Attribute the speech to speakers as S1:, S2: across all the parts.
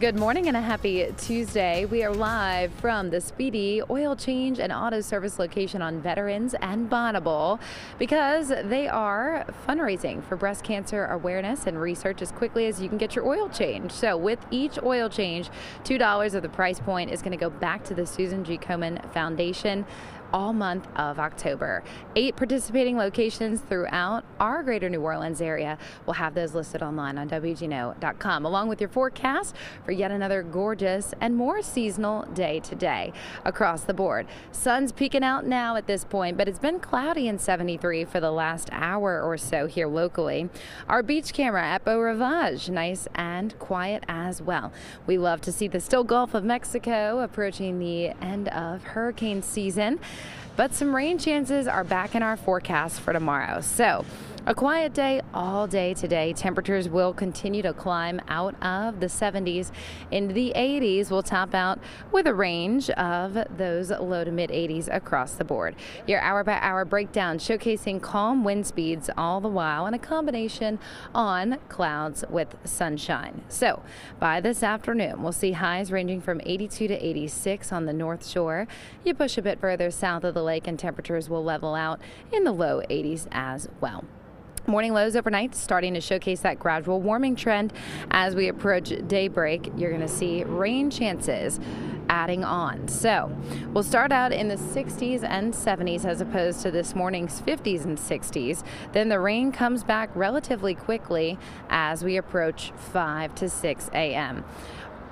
S1: Good morning and a happy Tuesday. We are live from the Speedy Oil Change and Auto Service location on Veterans and Bonnabel because they are fundraising for breast cancer awareness and research as quickly as you can get your oil change. So, with each oil change, $2 of the price point is going to go back to the Susan G. Komen Foundation all month of October. Eight participating locations throughout our greater New Orleans area. We'll have those listed online on WGNO.com, along with your forecast for yet another gorgeous and more seasonal day today across the board. Sun's peeking out now at this point, but it's been cloudy and 73 for the last hour or so here locally. Our beach camera at Beau Rivage, nice and quiet as well. We love to see the still Gulf of Mexico approaching the end of hurricane season but some rain chances are back in our forecast for tomorrow. So, a quiet day all day today. Temperatures will continue to climb out of the 70s into the 80s. We'll top out with a range of those low to mid 80s across the board. Your hour by hour breakdown showcasing calm wind speeds all the while and a combination on clouds with sunshine. So by this afternoon, we'll see highs ranging from 82 to 86 on the North Shore. You push a bit further south of the lake and temperatures will level out in the low 80s as well. Morning lows overnight starting to showcase that gradual warming trend as we approach daybreak. You're going to see rain chances adding on. So we'll start out in the 60s and 70s as opposed to this morning's 50s and 60s. Then the rain comes back relatively quickly as we approach 5 to 6 a.m.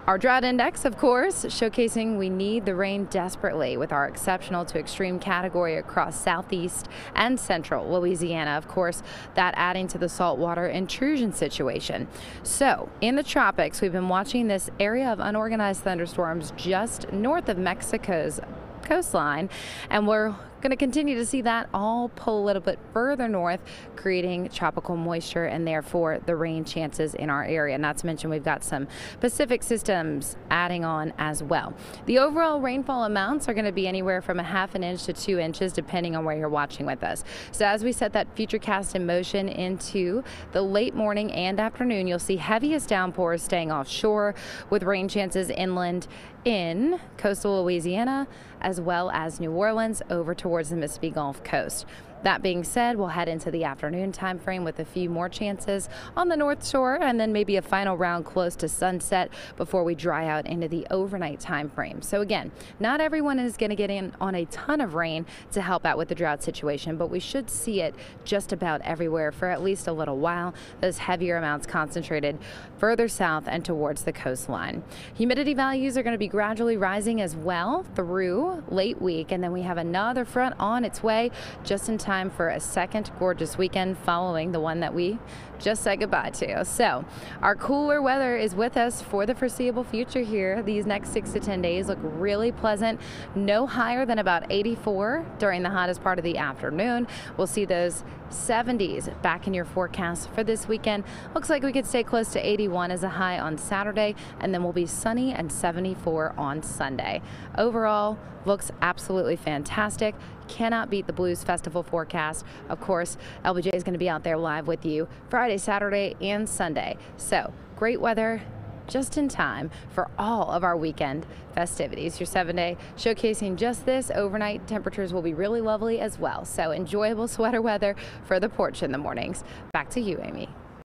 S1: Our drought index, of course, showcasing we need the rain desperately with our exceptional to extreme category across southeast and central Louisiana. Of course, that adding to the saltwater intrusion situation. So, in the tropics, we've been watching this area of unorganized thunderstorms just north of Mexico's coastline, and we're going to continue to see that all pull a little bit further north, creating tropical moisture and therefore the rain chances in our area. Not to mention, we've got some Pacific systems adding on as well. The overall rainfall amounts are going to be anywhere from a half an inch to two inches, depending on where you're watching with us. So, as we set that future cast in motion into the late morning and afternoon, you'll see heaviest downpours staying offshore with rain chances inland in coastal Louisiana as well as New Orleans over towards the Mississippi Gulf Coast. That being said, we'll head into the afternoon time frame with a few more chances on the North Shore and then maybe a final round close to sunset before we dry out into the overnight time frame. So again, not everyone is going to get in on a ton of rain to help out with the drought situation, but we should see it just about everywhere for at least a little while. Those heavier amounts concentrated further south and towards the coastline. Humidity values are going to be gradually rising as well through late week, and then we have another front on its way just in time time for a second gorgeous weekend following the one that we just said goodbye to. So, our cooler weather is with us for the foreseeable future here. These next six to 10 days look really pleasant, no higher than about 84 during the hottest part of the afternoon. We'll see those 70s back in your forecast for this weekend. Looks like we could stay close to 81 as a high on Saturday, and then we'll be sunny and 74 on Sunday. Overall, looks absolutely fantastic. Cannot beat the Blues Festival forecast. Of course, LBJ is going to be out there live with you Friday, Saturday, and Sunday. So, great weather just in time for all of our weekend festivities. Your seven day showcasing just this. Overnight temperatures will be really lovely as well. So enjoyable sweater weather for the porch in the mornings. Back to you, Amy.